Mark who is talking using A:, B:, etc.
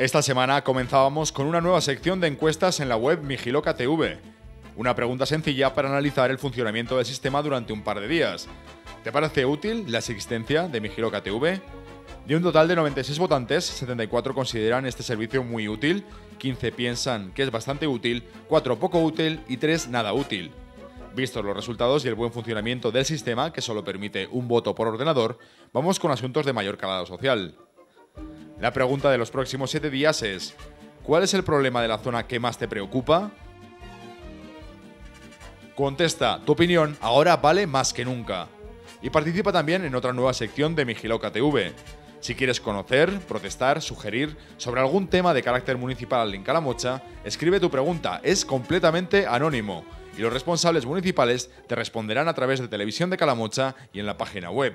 A: Esta semana comenzábamos con una nueva sección de encuestas en la web Migiloca TV. Una pregunta sencilla para analizar el funcionamiento del sistema durante un par de días. ¿Te parece útil la existencia de Migiloca TV? De un total de 96 votantes, 74 consideran este servicio muy útil, 15 piensan que es bastante útil, 4 poco útil y 3 nada útil. Vistos los resultados y el buen funcionamiento del sistema, que solo permite un voto por ordenador, vamos con asuntos de mayor calado social. La pregunta de los próximos 7 días es, ¿cuál es el problema de la zona que más te preocupa? Contesta, tu opinión ahora vale más que nunca. Y participa también en otra nueva sección de Migiloca TV. Si quieres conocer, protestar, sugerir sobre algún tema de carácter municipal en Calamocha, escribe tu pregunta, es completamente anónimo y los responsables municipales te responderán a través de Televisión de Calamocha y en la página web.